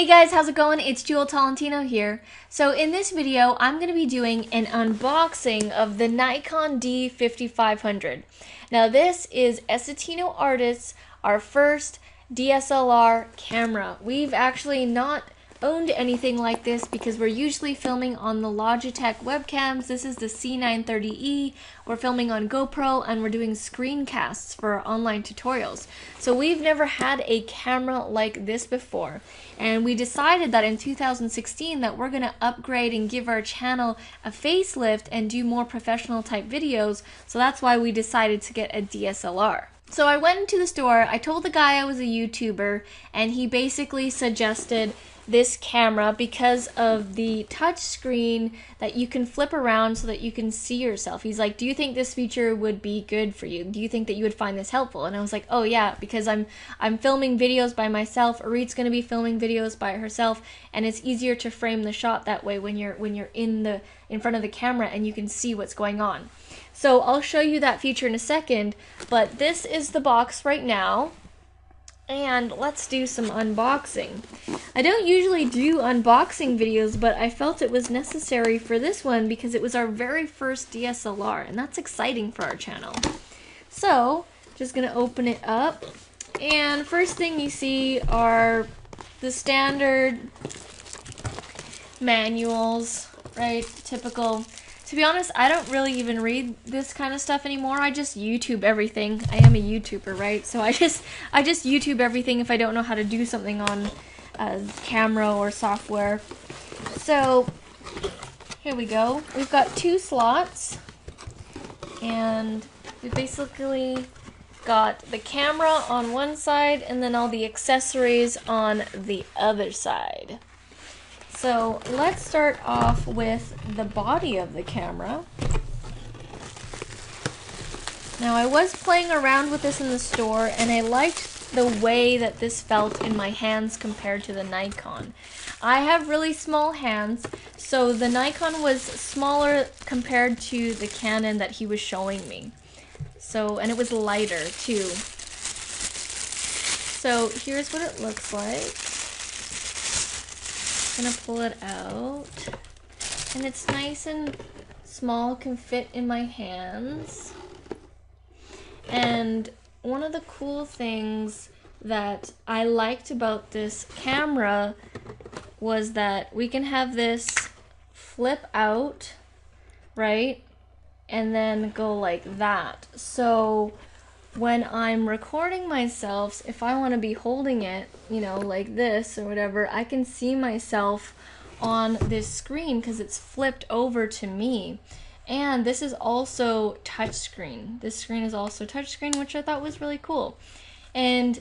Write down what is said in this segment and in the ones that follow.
Hey guys, how's it going? It's Jewel Tolentino here. So in this video, I'm going to be doing an unboxing of the Nikon D5500. Now this is Essetino Artists, our first DSLR camera. We've actually not owned anything like this because we're usually filming on the Logitech webcams. This is the C930E. We're filming on GoPro and we're doing screencasts for online tutorials. So we've never had a camera like this before. And we decided that in 2016 that we're going to upgrade and give our channel a facelift and do more professional type videos. So that's why we decided to get a DSLR. So I went into the store, I told the guy I was a YouTuber, and he basically suggested this camera because of the touch screen that you can flip around so that you can see yourself. He's like, "Do you think this feature would be good for you? Do you think that you would find this helpful?" And I was like, "Oh yeah, because I'm I'm filming videos by myself. Arit's going to be filming videos by herself, and it's easier to frame the shot that way when you're when you're in the in front of the camera and you can see what's going on." So I'll show you that feature in a second, but this is the box right now and let's do some unboxing. I don't usually do unboxing videos, but I felt it was necessary for this one because it was our very first DSLR, and that's exciting for our channel. So, just gonna open it up, and first thing you see are the standard manuals, right? Typical to be honest, I don't really even read this kind of stuff anymore. I just YouTube everything. I am a YouTuber, right? So I just I just YouTube everything if I don't know how to do something on a camera or software. So here we go. We've got two slots and we basically got the camera on one side and then all the accessories on the other side. So let's start off with the body of the camera. Now I was playing around with this in the store and I liked the way that this felt in my hands compared to the Nikon. I have really small hands, so the Nikon was smaller compared to the Canon that he was showing me. So, and it was lighter too. So here's what it looks like gonna pull it out. And it's nice and small, can fit in my hands. And one of the cool things that I liked about this camera was that we can have this flip out, right? And then go like that. So when I'm recording myself, if I want to be holding it, you know, like this or whatever, I can see myself on this screen because it's flipped over to me. And this is also touchscreen. This screen is also touchscreen, which I thought was really cool. And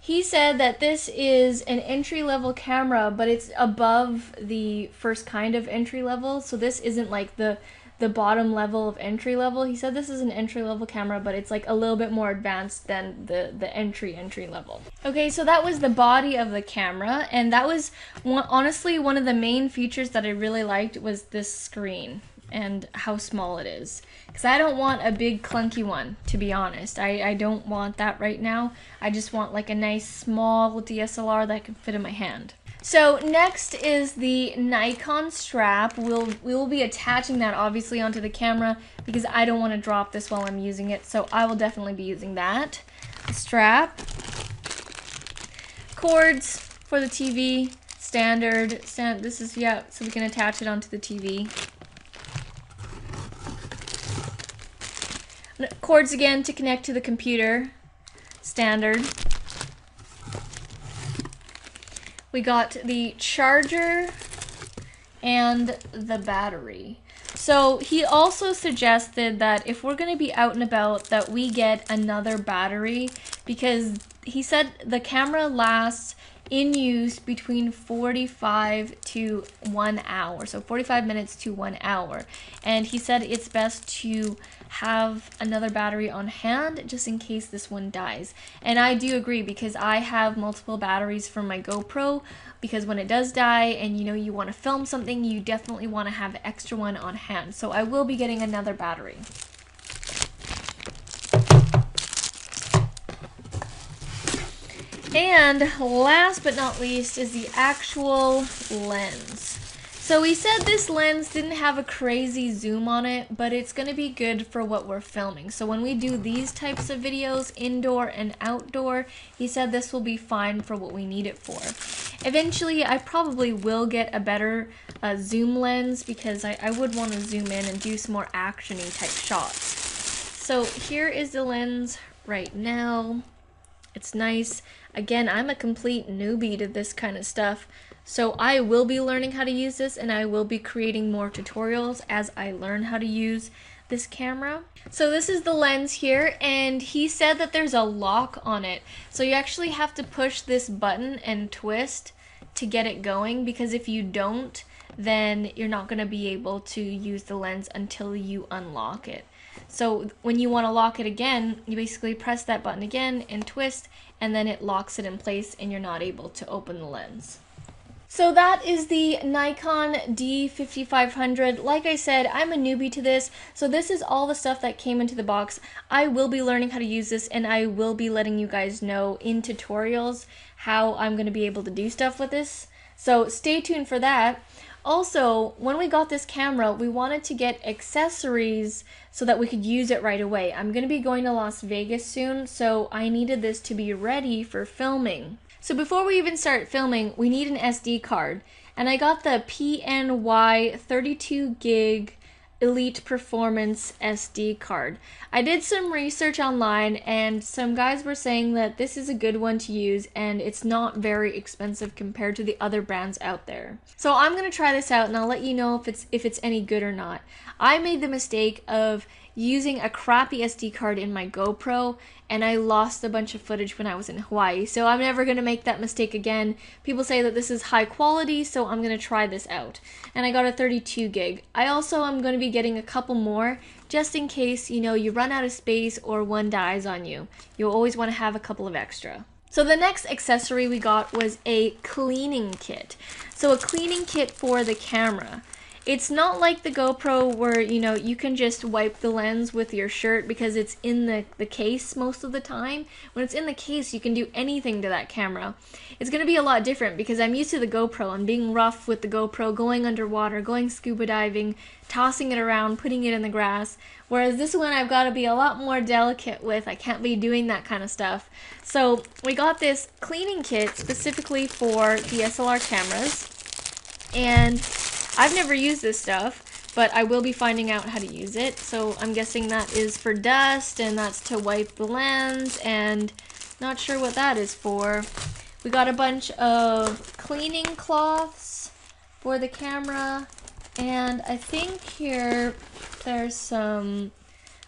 he said that this is an entry level camera, but it's above the first kind of entry level. So this isn't like the the bottom level of entry level. He said this is an entry level camera, but it's like a little bit more advanced than the, the entry entry level. Okay, so that was the body of the camera, and that was one, honestly one of the main features that I really liked was this screen and how small it is. Because I don't want a big clunky one, to be honest. I, I don't want that right now. I just want like a nice small DSLR that can fit in my hand. So next is the Nikon strap. We'll we will be attaching that obviously onto the camera because I don't want to drop this while I'm using it. So I will definitely be using that. strap. Cords for the TV. Standard. Stand, this is, yeah, so we can attach it onto the TV. Cords again to connect to the computer. Standard. We got the charger and the battery. So he also suggested that if we're going to be out and about that we get another battery because he said the camera lasts in use between 45 to 1 hour. So 45 minutes to 1 hour. And he said it's best to have another battery on hand just in case this one dies. And I do agree because I have multiple batteries for my GoPro because when it does die and you know you want to film something, you definitely want to have extra one on hand. So I will be getting another battery. And last but not least is the actual lens. So we said this lens didn't have a crazy zoom on it, but it's going to be good for what we're filming. So when we do these types of videos, indoor and outdoor, he said this will be fine for what we need it for. Eventually, I probably will get a better uh, zoom lens because I, I would want to zoom in and do some more actiony type shots. So here is the lens right now. It's nice. Again, I'm a complete newbie to this kind of stuff. So I will be learning how to use this and I will be creating more tutorials as I learn how to use this camera. So this is the lens here and he said that there's a lock on it. So you actually have to push this button and twist to get it going because if you don't then you're not going to be able to use the lens until you unlock it. So when you want to lock it again, you basically press that button again and twist and then it locks it in place and you're not able to open the lens. So that is the Nikon D5500. Like I said, I'm a newbie to this, so this is all the stuff that came into the box. I will be learning how to use this and I will be letting you guys know in tutorials how I'm going to be able to do stuff with this. So stay tuned for that. Also, when we got this camera, we wanted to get accessories so that we could use it right away. I'm going to be going to Las Vegas soon, so I needed this to be ready for filming. So before we even start filming, we need an SD card. And I got the PNY 32 gig Elite Performance SD card. I did some research online and some guys were saying that this is a good one to use and it's not very expensive compared to the other brands out there. So I'm going to try this out and I'll let you know if it's if it's any good or not. I made the mistake of using a crappy SD card in my GoPro and I lost a bunch of footage when I was in Hawaii. So I'm never going to make that mistake again. People say that this is high quality, so I'm going to try this out. And I got a 32 gig. I also am going to be getting a couple more just in case, you know, you run out of space or one dies on you. You'll always want to have a couple of extra. So the next accessory we got was a cleaning kit. So a cleaning kit for the camera. It's not like the GoPro where, you know, you can just wipe the lens with your shirt because it's in the, the case most of the time. When it's in the case, you can do anything to that camera. It's going to be a lot different because I'm used to the GoPro and being rough with the GoPro, going underwater, going scuba diving, tossing it around, putting it in the grass. Whereas this one I've got to be a lot more delicate with. I can't be doing that kind of stuff. So we got this cleaning kit specifically for DSLR cameras. And I've never used this stuff, but I will be finding out how to use it. So I'm guessing that is for dust, and that's to wipe the lens, and not sure what that is for. We got a bunch of cleaning cloths for the camera, and I think here there's some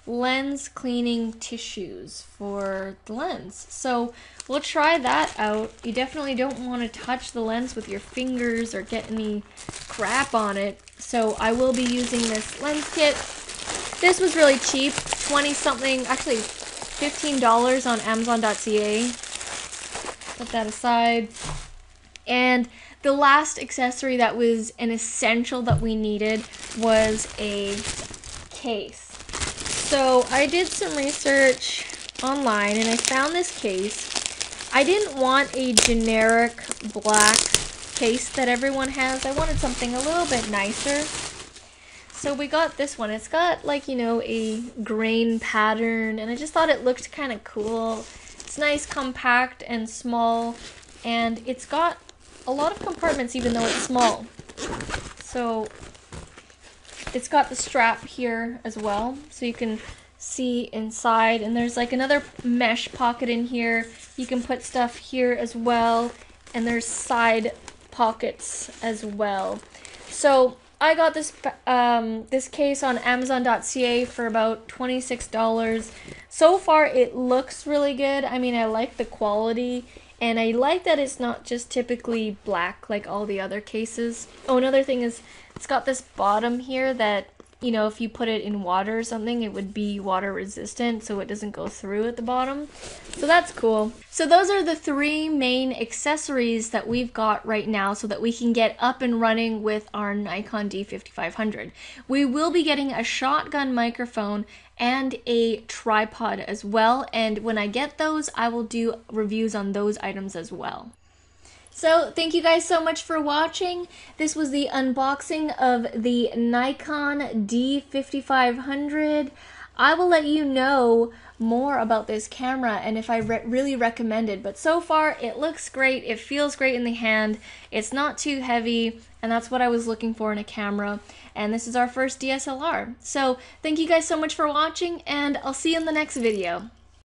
lens cleaning tissues for the lens. So we'll try that out. You definitely don't want to touch the lens with your fingers or get any crap on it. So I will be using this lens kit. This was really cheap, 20 something, actually $15 on amazon.ca. Put that aside. And the last accessory that was an essential that we needed was a case. So I did some research online and I found this case. I didn't want a generic black case that everyone has. I wanted something a little bit nicer. So we got this one. It's got like, you know, a grain pattern and I just thought it looked kind of cool. It's nice, compact, and small. And it's got a lot of compartments even though it's small. So it's got the strap here as well, so you can see inside. And there's like another mesh pocket in here. You can put stuff here as well. And there's side pockets as well. So I got this um, this case on Amazon.ca for about $26. So far, it looks really good. I mean, I like the quality. And I like that it's not just typically black like all the other cases. Oh, another thing is it's got this bottom here that you know, if you put it in water or something, it would be water resistant so it doesn't go through at the bottom. So that's cool. So those are the three main accessories that we've got right now so that we can get up and running with our Nikon D5500. We will be getting a shotgun microphone and a tripod as well. And when I get those, I will do reviews on those items as well. So thank you guys so much for watching. This was the unboxing of the Nikon D5500. I will let you know more about this camera and if I re really recommend it. But so far, it looks great. It feels great in the hand. It's not too heavy, and that's what I was looking for in a camera. And this is our first DSLR. So thank you guys so much for watching, and I'll see you in the next video.